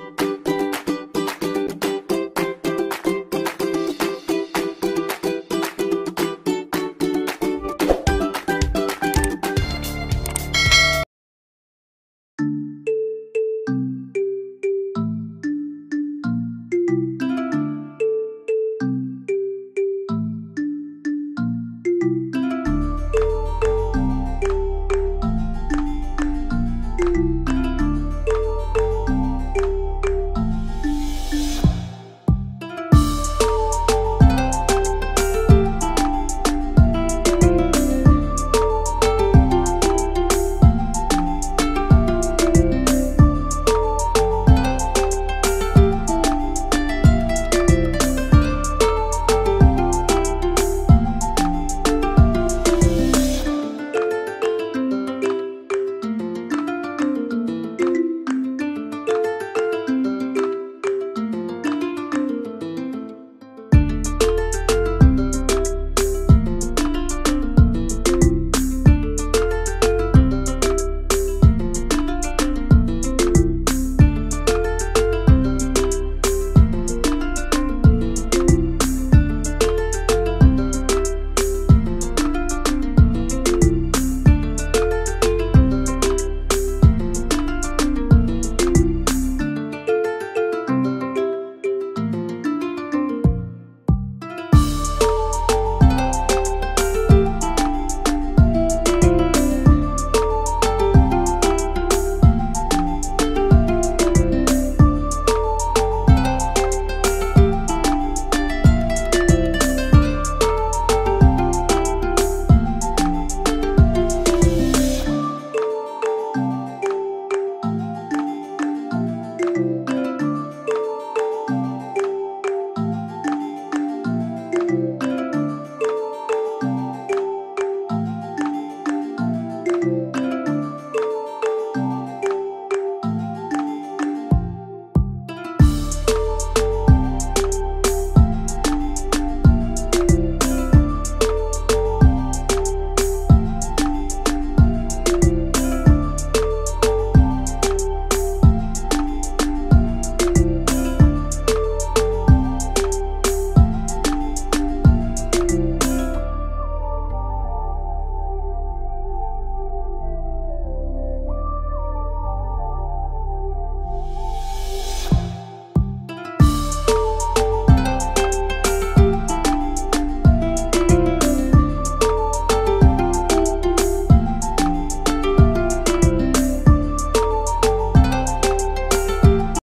Bye.